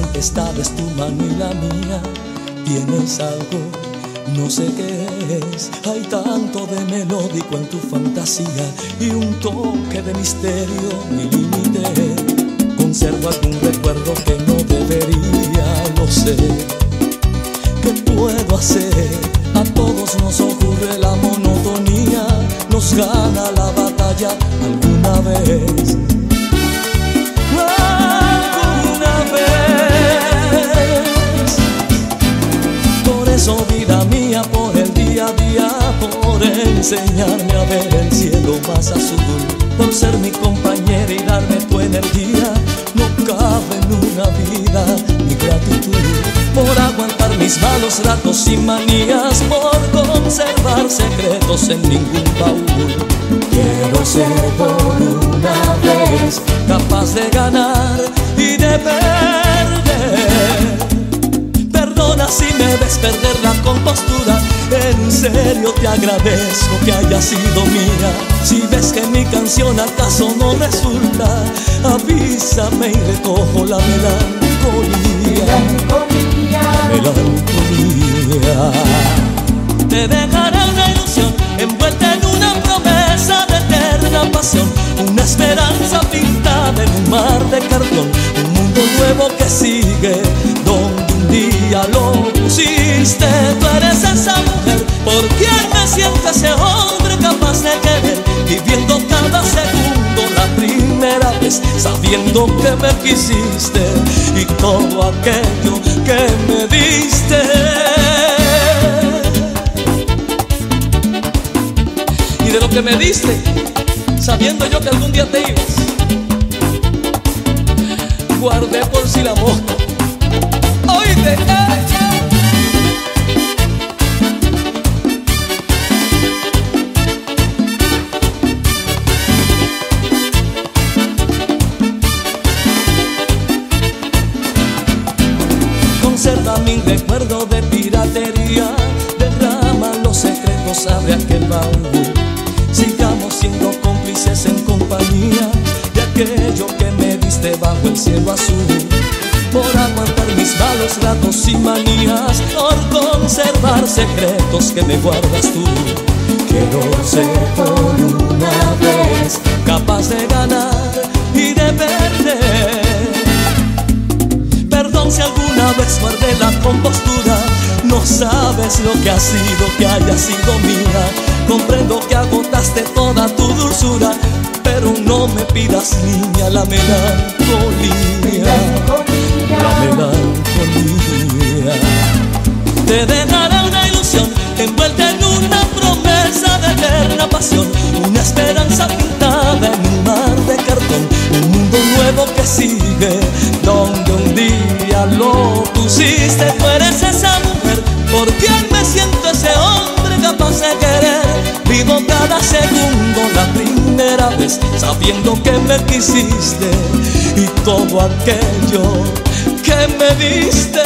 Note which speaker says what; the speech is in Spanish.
Speaker 1: esas tempestades, tu mano y la mía. Tienes algo, no sé qué es. Hay tanto de melódico en tu fantasía y un toque de misterio, mi límite. Conservo algún recuerdo que no debería, lo sé. ¿Qué puedo hacer? A todos nos ocurre la monotonía, nos gana la batalla alguna vez. Enseñarme a ver el cielo más azul, por ser mi compañera y darme tu energía, no cabe en una vida mi gratitud por aguantar mis malos ratos y manías, por conservar secretos en ningún baúl. Quiero ser por una vez capaz de ganar y de perder. Perdona si me ves perder la compostura. En serio te agradezco que haya sido mía. Si ves que mi canción acaso no resulta, avísame y recojo la melancolía. Melancolía. Te dejará una ilusión envuelta en una promesa de eterna pasión, una esperanza pintada en un mar de cartón, un mundo nuevo que sigue donde un día lo Tú eres esa mujer por quien me siento ese hombre capaz de querer, viviendo cada segundo la primera vez, sabiendo que me quisiste y todo aquello que me diste. y de lo que me diste, sabiendo yo que algún día te ibas. Guardé por si la mosca. Aquello que me diste bajo el cielo azul. Por aguantar mis malos ratos y manías, por conservar secretos que me guardas tú. Quiero ser por una vez capaz de ganar y de perder. Perdón si alguna vez guardé la compostura. No sabes lo que ha sido que haya sido mía. Comprendo que agotaste toda tu dulzura, pero no me pidas, niña, la melancolía. La melancolía. Te dejará una ilusión envuelta en una promesa de eterna pasión, una esperanza pintada en un mar de cartón, un mundo nuevo que sigue donde un día lo pusiste. Tú cada segundo la primera vez sabiendo que me quisiste y todo aquello que me diste